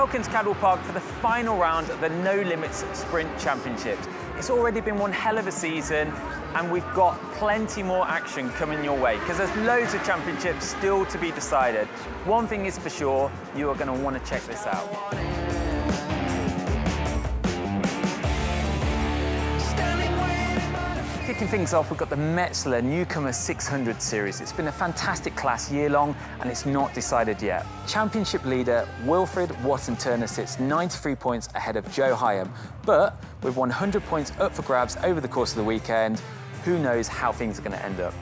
To Cadwell Park for the final round of the No Limits Sprint Championships. It's already been one hell of a season and we've got plenty more action coming your way because there's loads of championships still to be decided. One thing is for sure, you are going to want to check this out. Kicking things off, we've got the Metzeler Newcomer 600 Series. It's been a fantastic class year long and it's not decided yet. Championship leader Wilfred Watson Turner sits 93 points ahead of Joe Higham, but with 100 points up for grabs over the course of the weekend, who knows how things are going to end up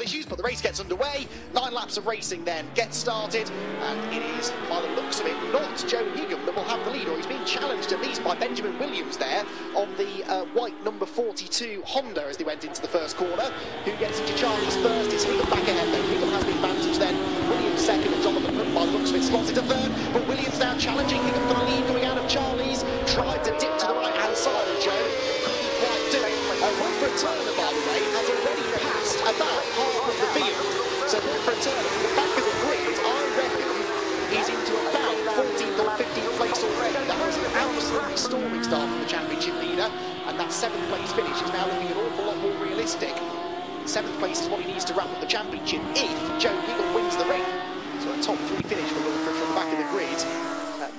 issues, but the race gets underway. Nine laps of racing then get started, and it is, by the looks of it, not Joe Higham that will have the lead, or he's being challenged at least by Benjamin Williams there on the uh, white number 42 Honda as they went into the first corner. Who gets into Charlie's first? It's Higham back ahead though. Higham has the advantage then. Williams second, and Jonathan Hunt, by the looks of it, slots third, but Williams now challenging Higham for the lead coming out of Charlie's. Tried to dip to the right hand side of Joe. Couldn't quite do it. Uh, Wilfred Turner, by the way, about so for a turn from the back of the grid, I reckon he's into about 14th or 15th place already. That was an absolutely storming start from the championship leader, and that seventh place finish is now looking an awful lot more realistic. Seventh place is what he needs to wrap up the championship if Joe Higham wins the race. So a top three finish for Wilfred from the back of the grid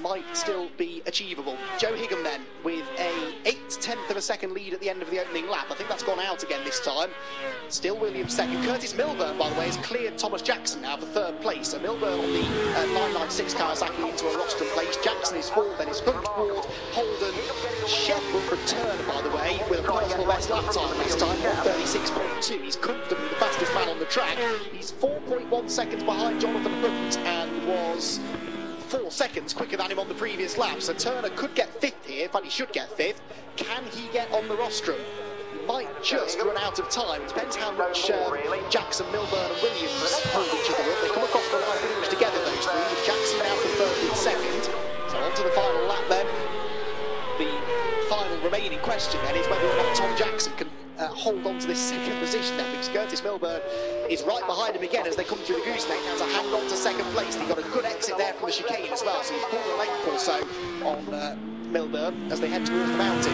might still be achievable. Joe Higham then with a eight tenth of a second lead at the end of the opening lap. I think that's gone out again this time. Still Williams second. Curtis Milburn, by the way, has cleared Thomas Jackson now for third place. So Milburn on the uh, 996 Kawasaki into a rostrum place. Jackson is fourth, then is Hunt, Ward, Holden, Sheffield return, by the way, with a personal best lap time this time, 36.2. He's comfortably the fastest man on the track. He's 4.1 seconds behind Jonathan Hunt and was four seconds quicker than him on the previous lap. So Turner could get fifth here, in fact he should get fifth. Can he get on the rostrum? Might just run out of time. Depends how much uh, Jackson, Milburn and Williams hold each other up. They come across the line pretty much together, those three, with Jackson now confirmed in second. So on to the final lap then. The final remaining question then is whether or not Tom Jackson can uh, hold on to this second position then because Curtis Milburn is right behind him again as they come through the gooseneck now to hang on to second place. He got a good exit there from the chicane as well, so he's pulled a length or so on uh, Milburn as they head towards the mountain.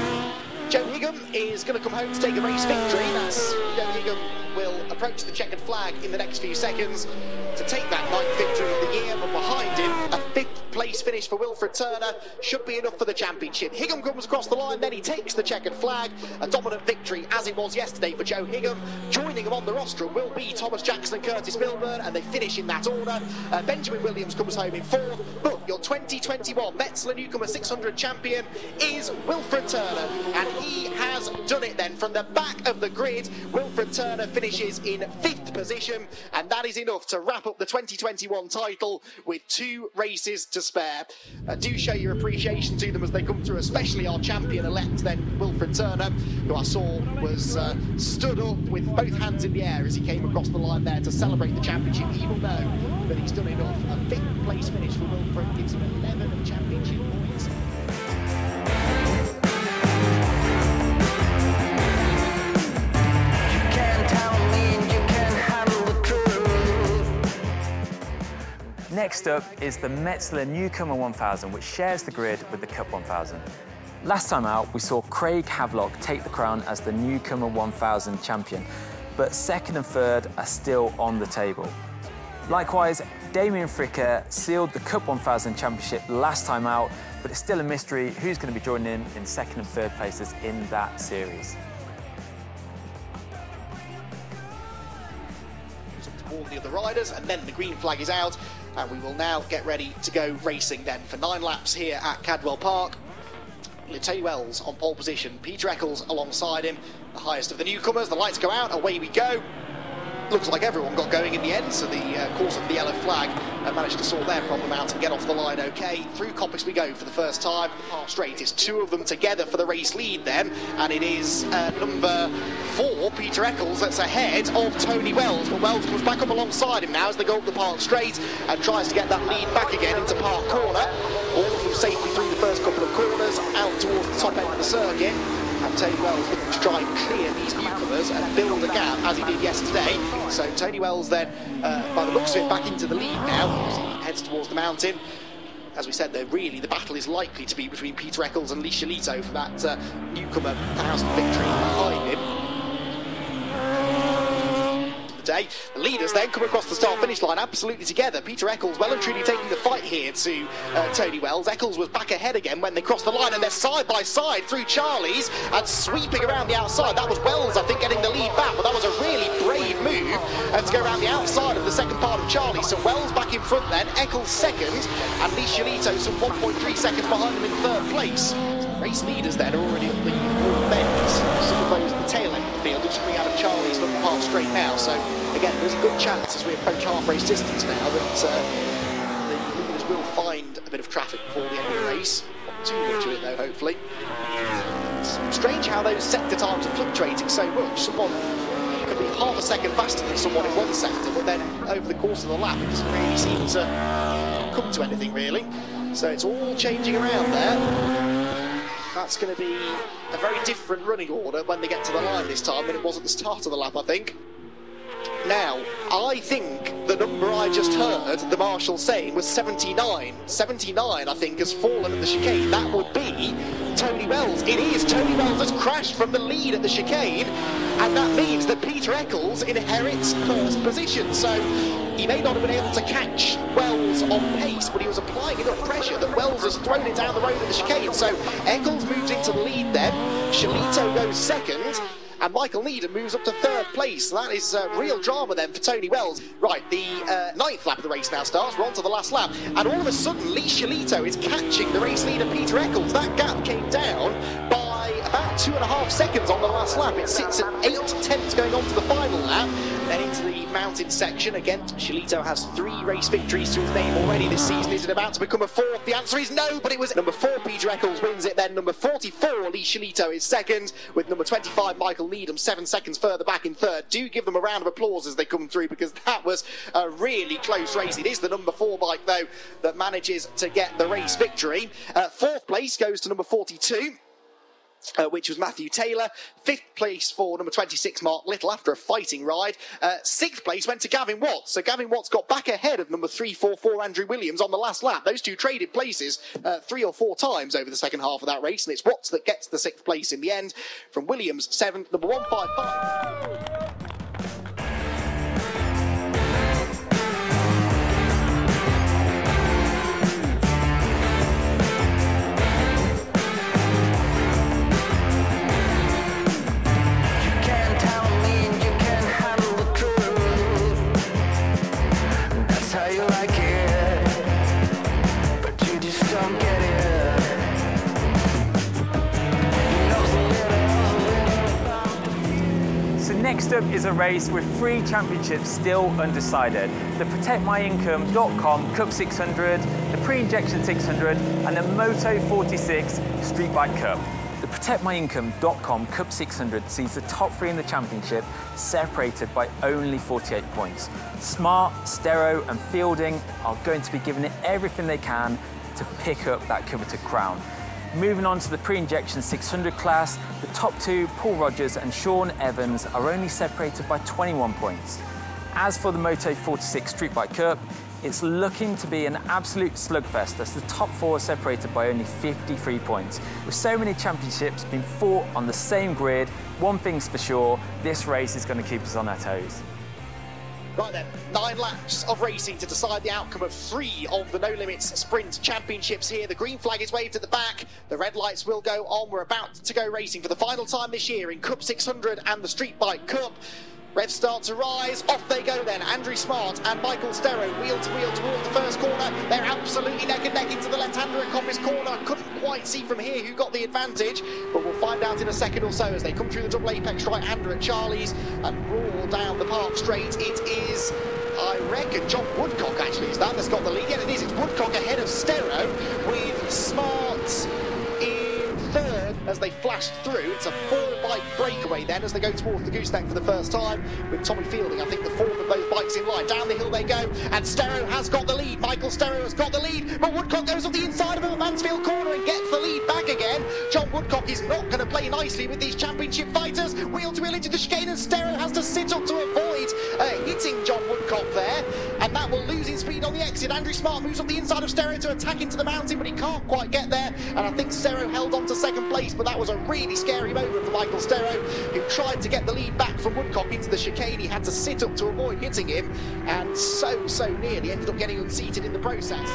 Joe Higham is going to come home to take a race victory. That's Joe Higham will approach the checkered flag in the next few seconds to take that ninth victory of the year, but behind him, a fifth place finish for Wilfred Turner should be enough for the championship. Higham comes across the line, then he takes the checkered flag. A dominant victory, as it was yesterday for Joe Higham. Joining him on the rostrum will be Thomas Jackson and Curtis Milburn, and they finish in that order. Uh, Benjamin Williams comes home in fourth, but your 2021 Metzeler Newcomer 600 champion is Wilfred Turner, and he has done it then from the back of the grid. Wilfred Turner finishes in fifth position, and that is enough to wrap the 2021 title with two races to spare. Uh, do show your appreciation to them as they come through, especially our champion-elect then, Wilfred Turner, who I saw was uh, stood up with both hands in the air as he came across the line there to celebrate the championship. Will know that he's done enough. A fifth place finish for Wilfred gives him 11 championship points. Next up is the Metzeler Newcomer 1000, which shares the grid with the Cup 1000. Last time out, we saw Craig Havelock take the crown as the Newcomer 1000 champion, but second and third are still on the table. Likewise, Damien Fricker sealed the Cup 1000 championship last time out, but it's still a mystery who's going to be joining him in second and third places in that series. All the other riders, and then the green flag is out, and we will now get ready to go racing then for nine laps here at Cadwell Park. Tony Wells on pole position, Peter Eccles alongside him, the highest of the newcomers. The lights go out, away we go looks like everyone got going in the end, so the uh, course of the yellow flag uh, managed to sort their problem out and get off the line okay. Through Coppice we go for the first time. Straight is two of them together for the race lead then, and it is uh, number four, Peter Eccles, that's ahead of Tony Wells. But Wells comes back up alongside him now as they go up the Park Straight and tries to get that lead back again into Park Corner. All of them safely through the first couple of corners, out towards the top end of the circuit and Tony Wells looking to try and clear these newcomers and build a gap as he did yesterday. So Tony Wells then, uh, by the looks of it, back into the lead now he heads towards the mountain. as we said, though, really the battle is likely to be between Peter Eccles and Lee Sholito for that uh, newcomer thousand victory behind him day. The leaders then come across the start finish line absolutely together. Peter Eccles well and truly taking the fight here to uh, Tony Wells. Eccles was back ahead again when they crossed the line and they're side by side through Charlie's and sweeping around the outside. That was Wells, I think, getting the lead back, but that was a really brave move uh, to go around the outside of the second part of Charlie. So Wells back in front then, Eccles second, and Lee some 1.3 seconds behind him in third place. Race leaders then are already up the those the tail end of the field are just coming out of Charlie's from half now. So again, there's a good chance as we approach half race distance now that uh, the leaders will find a bit of traffic before the end of the race. Not too much of it though, hopefully. It's strange how those sector times are fluctuating so much. Someone could be half a second faster than someone in one sector, but then over the course of the lap, it doesn't really seem to come to anything really. So it's all changing around there. That's going to be a very different running order when they get to the line this time than it was at the start of the lap, I think. Now, I think the number I just heard the marshal saying was 79. 79, I think, has fallen at the chicane. That would be Tony Wells. It is. Tony Wells has crashed from the lead at the chicane, and that means that Peter Eccles inherits first position. So he may not have been able to catch Wells on pace, but he was applying enough pressure that Wells has thrown it down the road at the chicane. So Eccles moves into the lead then. Sholito goes second and Michael Needham moves up to third place. That is uh, real drama then for Tony Wells. Right, the uh, ninth lap of the race now starts. We're on to the last lap, and all of a sudden, Lee Sholito is catching the race leader Peter Eccles. That gap came down by two and a half seconds on the last lap. It sits at eight tenths going on to the final lap. Then into the mountain section. Again, Sholito has three race victories to his name already this season. Is it about to become a fourth? The answer is no, but it was number four, Peter Eccles wins it. Then number 44, Lee Sholito is second, with number 25, Michael Needham, seven seconds further back in third. Do give them a round of applause as they come through because that was a really close race. It is the number four bike, though, that manages to get the race victory. Uh, fourth place goes to number 42. Uh, which was Matthew Taylor. Fifth place for number 26, Mark Little, after a fighting ride. Uh, sixth place went to Gavin Watts. So Gavin Watts got back ahead of number 344, Andrew Williams, on the last lap. Those two traded places uh, three or four times over the second half of that race, and it's Watts that gets the sixth place in the end. From Williams, seventh, number 155. Race with three championships still undecided. The ProtectMyIncome.com Cup 600, the Pre-Injection 600 and the Moto 46 Street Bike Cup. The ProtectMyIncome.com Cup 600 sees the top three in the championship separated by only 48 points. Smart, Stero and Fielding are going to be giving it everything they can to pick up that coveted crown. Moving on to the pre-injection 600 class, the top two, Paul Rogers and Sean Evans, are only separated by 21 points. As for the Moto 46 Street Bike Cup, it's looking to be an absolute slugfest as the top four are separated by only 53 points. With so many championships being fought on the same grid, one thing's for sure, this race is going to keep us on our toes. Right then, nine laps of racing to decide the outcome of three of the No Limits Sprint Championships here. The green flag is waved at the back, the red lights will go on. We're about to go racing for the final time this year in Cup 600 and the Street Bike Cup. Revs start to rise. Off they go then. Andrew Smart and Michael Stero wheel to wheel toward the first corner. They're absolutely neck and neck into the left-hander at Coppice corner. Couldn't quite see from here who got the advantage, but we'll find out in a second or so as they come through the double apex right-hander at Charlie's and roar down the park straight. It is I reckon John Woodcock actually is that that's got the lead. Yeah, it is. It's Woodcock ahead of Stero with Smart as they flashed through. It's a four-bike breakaway then as they go towards the gooseneck for the first time with Tommy Fielding. I think the fourth of those bikes in line. Down the hill they go, and Stero has got the lead. Michael Stero has got the lead, but Woodcock goes up the inside of him at Mansfield corner and gets the lead back again. John Woodcock is not going to play nicely with these championship fighters. Wheel to wheel into the chicane, and Stero has to sit up to avoid uh, hitting John Woodcock there. And that will lose his speed on the exit. Andrew Smart moves up the inside of Stereo to attack into the mountain, but he can't quite get there. And I think Stereo held on to second place, but that was a really scary moment for Michael Stereo, who tried to get the lead back from Woodcock into the chicane. He had to sit up to avoid hitting him, and so, so nearly ended up getting unseated in the process.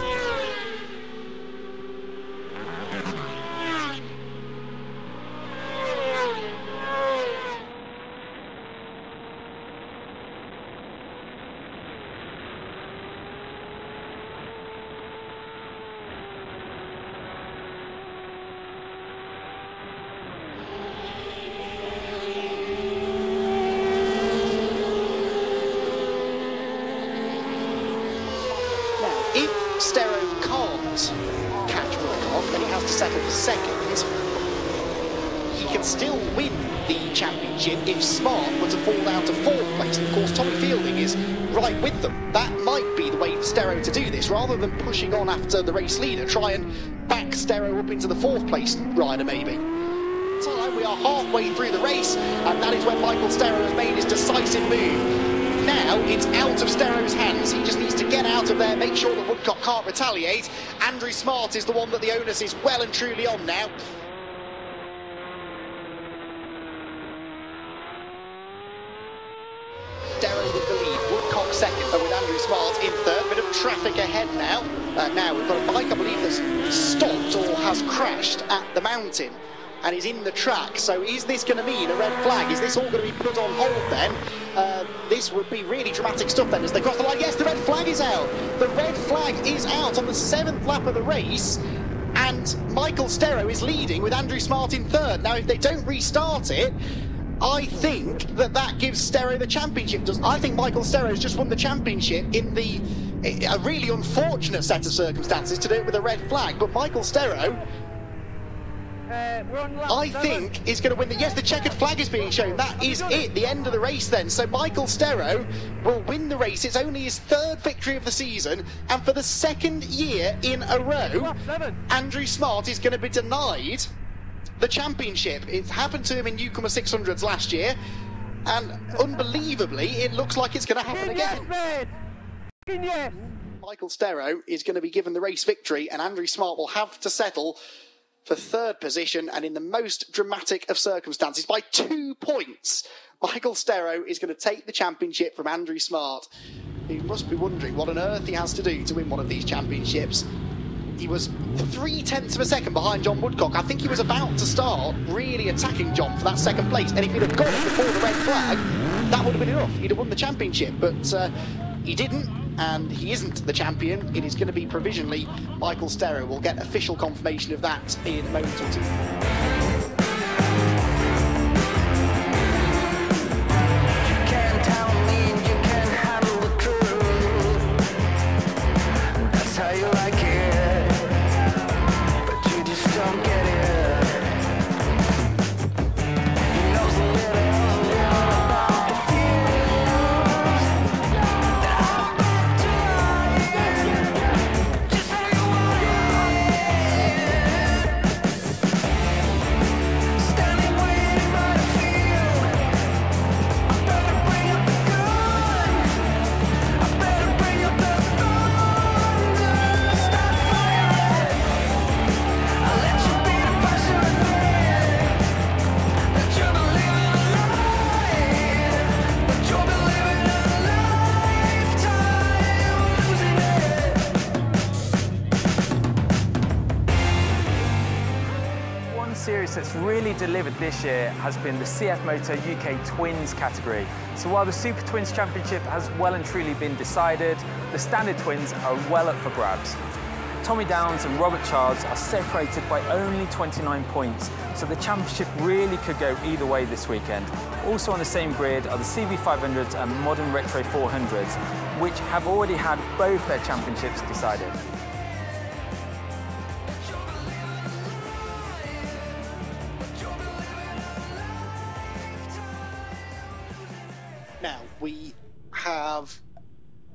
If Stereo can't catch Woodcock, then he has to settle for second. He can still win the championship if Smart were to fall down to fourth place. And of course, Tommy Fielding is right with them. That might be the way for Stereo to do this. Rather than pushing on after the race leader, try and back Stereo up into the fourth place rider, maybe. Time we are halfway through the race, and that is when Michael Stereo has made his decisive move now it's out of Stereo's hands. He just needs to get out of there, make sure that Woodcock can't retaliate. Andrew Smart is the one that the onus is well and truly on now. Stereo with the lead, Woodcock second, but with Andrew Smart in third. Bit of traffic ahead now. Uh, now we've got a bike, I believe, that's stopped or has crashed at the mountain and is in the track. So is this going to mean a red flag? Is this all going to be put on hold then? Uh, this would be really dramatic stuff then as they cross the line. Yes, the red flag is out. The red flag is out on the seventh lap of the race. And Michael Stereo is leading with Andrew Smart in third. Now, if they don't restart it, I think that that gives Stereo the championship. Does I think Michael Stereo has just won the championship in the a really unfortunate set of circumstances to do it with a red flag. But Michael Stereo uh, I think is going to win the. Yes, the checkered flag is being shown. That is it, the end of the race then. So Michael Stereo will win the race. It's only his third victory of the season, and for the second year in a row, Andrew Smart is going to be denied the championship. It happened to him in Newcomer 600s last year, and unbelievably, it looks like it's going to happen again. Yes, Michael Stero is going to be given the race victory, and Andrew Smart will have to settle for third position and in the most dramatic of circumstances by two points. Michael Stero is going to take the championship from Andrew Smart, He must be wondering what on earth he has to do to win one of these championships. He was three tenths of a second behind John Woodcock. I think he was about to start really attacking John for that second place. And if he'd have got it before the red flag, that would have been enough. He'd have won the championship. But uh, he didn't and he isn't the champion. It is going to be provisionally Michael Stereo. We'll get official confirmation of that in a moment or two. Series that's really delivered this year has been the CF Moto UK Twins category. So while the Super Twins Championship has well and truly been decided, the Standard Twins are well up for grabs. Tommy Downs and Robert Charles are separated by only 29 points, so the championship really could go either way this weekend. Also on the same grid are the CB500s and Modern Retro 400s, which have already had both their championships decided.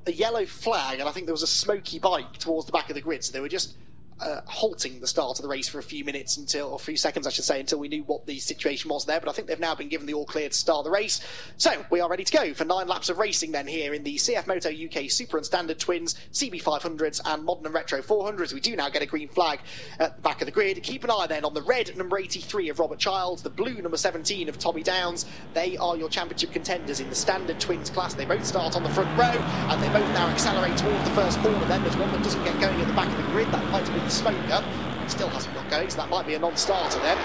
A yellow flag, and I think there was a smoky bike towards the back of the grid, so they were just uh, halting the start of the race for a few minutes until, or a few seconds, I should say, until we knew what the situation was there. But I think they've now been given the all clear to start the race. So we are ready to go for nine laps of racing then here in the CF Moto UK Super and Standard Twins, CB500s, and Modern and Retro 400s. We do now get a green flag at the back of the grid. Keep an eye then on the red number 83 of Robert Childs, the blue number 17 of Tommy Downs. They are your championship contenders in the Standard Twins class. They both start on the front row, and they both now accelerate towards the first corner. Then there's one that doesn't get going at the back of the grid. That might have been smoker. Still hasn't got going, so that might be a non-starter then.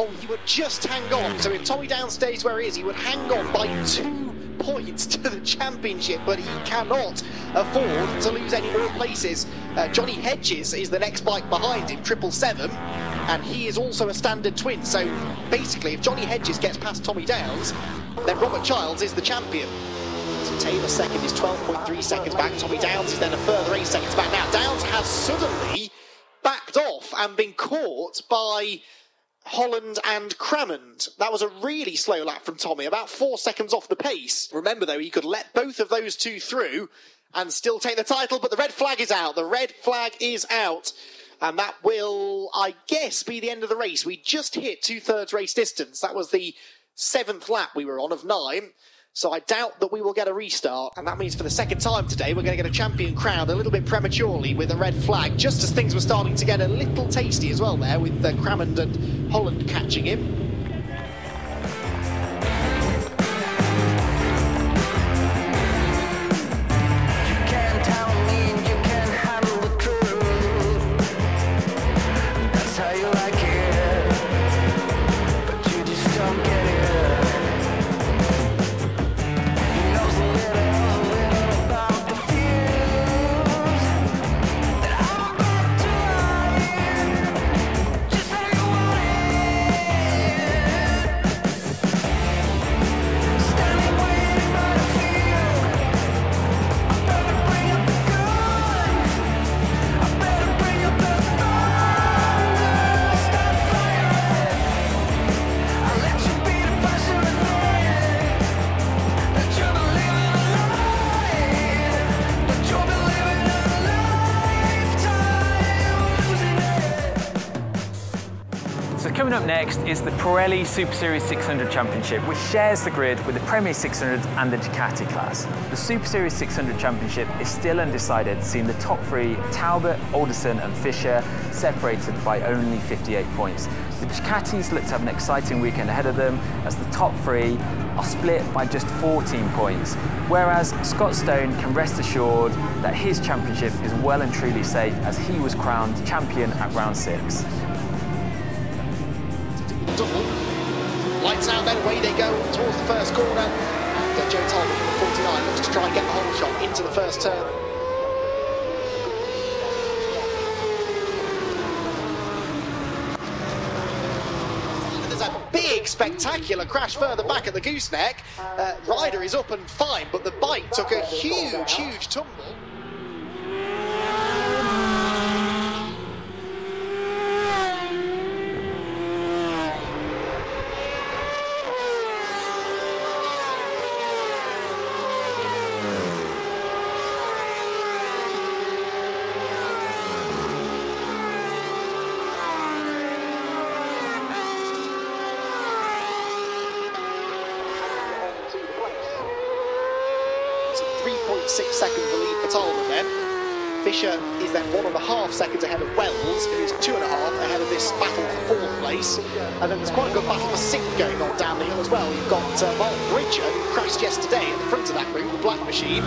Oh, he would just hang on. So if Tommy Down stays where he is, he would hang on by two points to the championship, but he cannot afford to lose any more places. Uh, Johnny Hedges is the next bike behind him, triple seven, and he is also a standard twin. So basically, if Johnny Hedges gets past Tommy Downs, then Robert Childs is the champion. So Taylor second is 12.3 seconds back. Tommy Downs is then a further eight seconds back. Now Downs has suddenly backed off and been caught by Holland and Crammond. That was a really slow lap from Tommy, about four seconds off the pace. Remember, though, he could let both of those two through and still take the title, but the red flag is out. The red flag is out. And that will, I guess, be the end of the race. We just hit two thirds race distance. That was the seventh lap we were on of nine. So I doubt that we will get a restart. And that means for the second time today, we're going to get a champion crowned a little bit prematurely with a red flag, just as things were starting to get a little tasty as well there, with uh, and Holland catching him. Next is the Pirelli Super Series 600 Championship, which shares the grid with the Premier 600 and the Ducati class. The Super Series 600 Championship is still undecided, seeing the top three, Talbot, Alderson and Fisher, separated by only 58 points. The Ducatis look to have an exciting weekend ahead of them, as the top three are split by just 14 points, whereas Scott Stone can rest assured that his championship is well and truly safe as he was crowned champion at round six double. Lights out then, away they go towards the first corner. And uh, Joe Talbot from the 49 looks to try and get the whole shot into the first turn. There's a big, spectacular crash further back at the gooseneck. Uh, Rider is up and fine, but the bike took a huge, huge tumble. 3.6 seconds the lead for then. Fisher is then one and a half seconds ahead of Wells, who is two and a half ahead of this battle for fourth place. And then there's quite a good battle for sixth going on down the hill as well. You've got uh, Mark Bridger, who crashed yesterday at the front of that group, the Black Machine.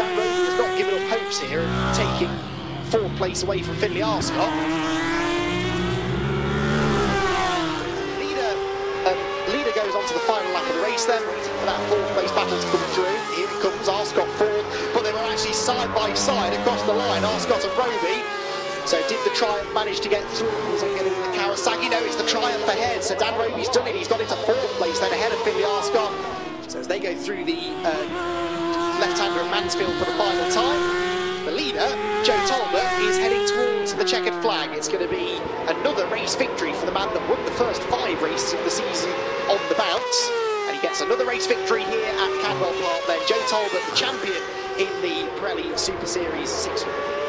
Dan Roby has not given up hopes here of taking fourth place away from Finley Arscott. Leader, um, leader goes on to the final lap of the race then, waiting for that fourth place battle to come through. Here comes, Arscott fourth, but they were actually side by side across the line, Arscott and Roby. So did the Triumph manage to get through? Was it getting the Kawasaki? No, it's the Triumph ahead. So Dan Roby's done it. He's got into fourth place then ahead of Finley Arscott. So as they go through the uh, left-hander of Mansfield for the final time, the leader, Joe Talbot, is heading towards the checkered flag. It's going to be another race victory for the man that won the first five races of the season on the bounce. And he gets another race victory here at Cadwell Park then. Joe Talbot, the champion in the Pirelli Super Series 600.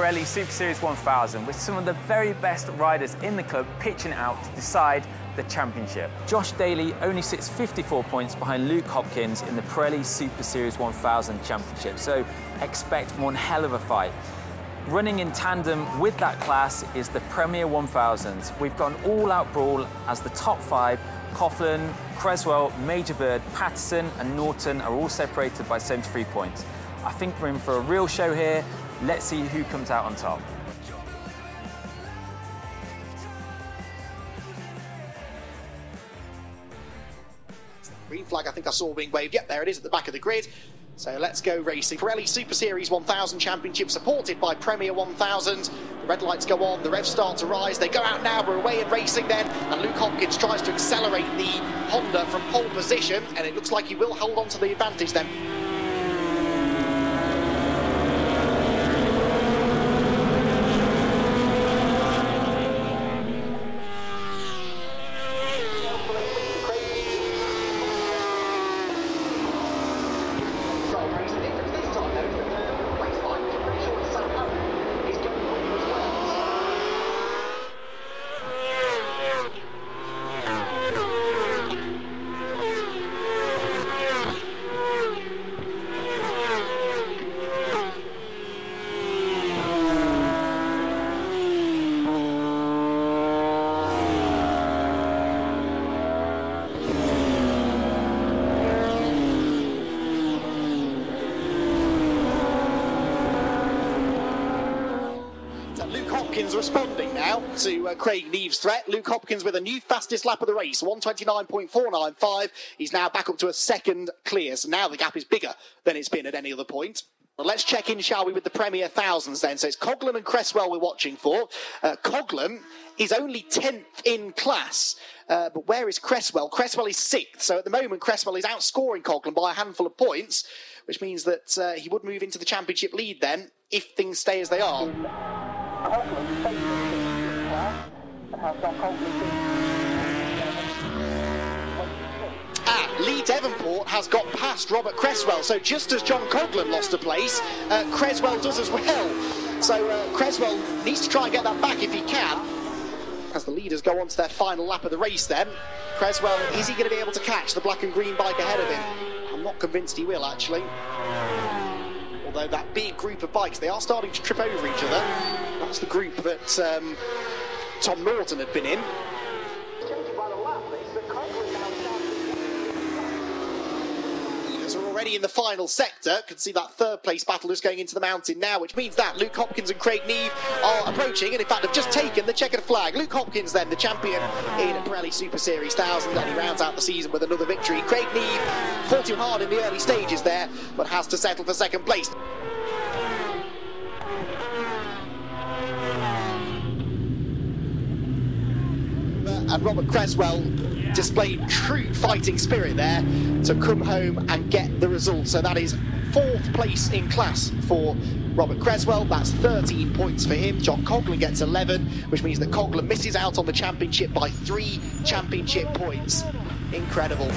Pirelli Super Series 1000 with some of the very best riders in the club pitching out to decide the championship. Josh Daly only sits 54 points behind Luke Hopkins in the Pirelli Super Series 1000 championship, so expect one hell of a fight. Running in tandem with that class is the Premier 1000. We've got an all-out brawl as the top five, Coghlan, Cresswell, Major Bird, Patterson and Norton are all separated by 73 points. I think we're in for a real show here. Let's see who comes out on top. Green flag I think I saw being waved. Yep, there it is at the back of the grid. So let's go racing. Pirelli Super Series 1000 Championship supported by Premier 1000. The red lights go on, the revs start to rise. They go out now, we're away in racing then. And Luke Hopkins tries to accelerate the Honda from pole position. And it looks like he will hold on to the advantage then. Hopkins responding now to uh, Craig Neve's threat. Luke Hopkins with a new fastest lap of the race, 129.495. He's now back up to a second clear. So now the gap is bigger than it's been at any other point. Well, let's check in, shall we, with the Premier Thousands then. So it's Coghlan and Cresswell we're watching for. Uh, Coghlan is only 10th in class. Uh, but where is Cresswell? Cresswell is sixth. So at the moment, Cresswell is outscoring Coghlan by a handful of points, which means that uh, he would move into the championship lead then if things stay as they are. Ah, Lee Devonport has got past Robert Cresswell. So just as John Coghlan lost a place, uh, Cresswell does as well. So uh, Cresswell needs to try and get that back if he can. As the leaders go on to their final lap of the race then, Cresswell, is he going to be able to catch the black and green bike ahead of him? I'm not convinced he will actually. Although that big group of bikes, they are starting to trip over each other. That's the group that um, Tom Norton had been in. Leaders are already in the final sector. Can see that third place battle is going into the mountain now, which means that Luke Hopkins and Craig Neve are approaching, and in fact have just taken the checkered flag. Luke Hopkins, then the champion in Pirelli Super Series 1000, and he rounds out the season with another victory. Craig Neve fought too hard in the early stages there, but has to settle for second place. And Robert Cresswell displayed true fighting spirit there to come home and get the result. So that is fourth place in class for Robert Cresswell. That's 13 points for him. John Coghlan gets 11, which means that Coghlan misses out on the championship by three championship points. Incredible.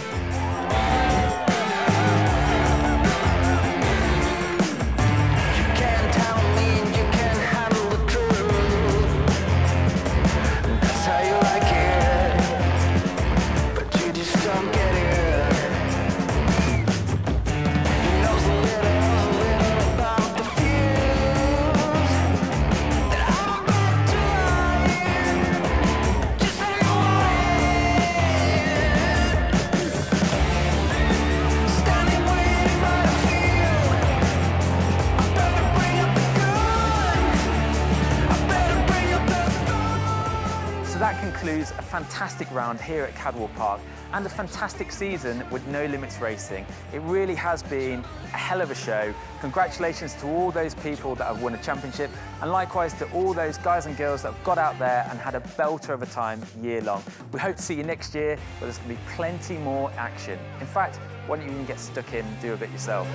Fantastic round here at Cadwell Park and a fantastic season with No Limits Racing. It really has been a hell of a show. Congratulations to all those people that have won a championship and likewise to all those guys and girls that have got out there and had a belter of a time year long. We hope to see you next year where there's going to be plenty more action. In fact, why don't you even get stuck in and do a bit yourself?